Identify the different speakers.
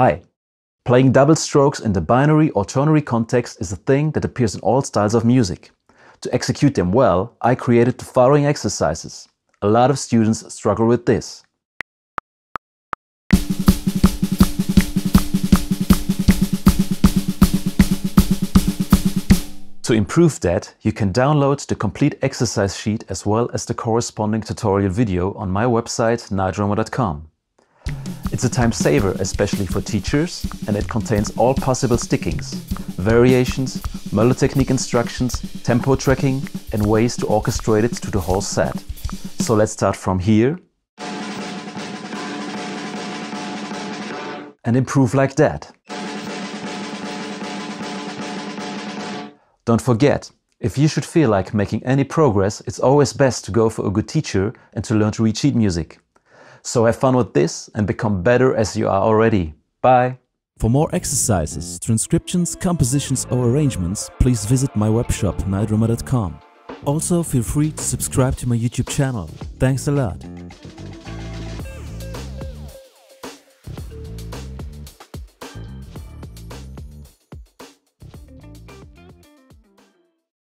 Speaker 1: Hi. Playing double strokes in the binary or ternary context is a thing that appears in all styles of music. To execute them well, I created the following exercises. A lot of students struggle with this. To improve that, you can download the complete exercise sheet as well as the corresponding tutorial video on my website nidrummer.com. It's a time saver, especially for teachers, and it contains all possible stickings, variations, technique instructions, tempo tracking, and ways to orchestrate it to the whole set. So let's start from here and improve like that. Don't forget, if you should feel like making any progress, it's always best to go for a good teacher and to learn to read sheet music. So have fun with this and become better as you are already. Bye!
Speaker 2: For more exercises, transcriptions, compositions or arrangements, please visit my webshop nidrummer.com. Also feel free to subscribe to my YouTube channel. Thanks a lot!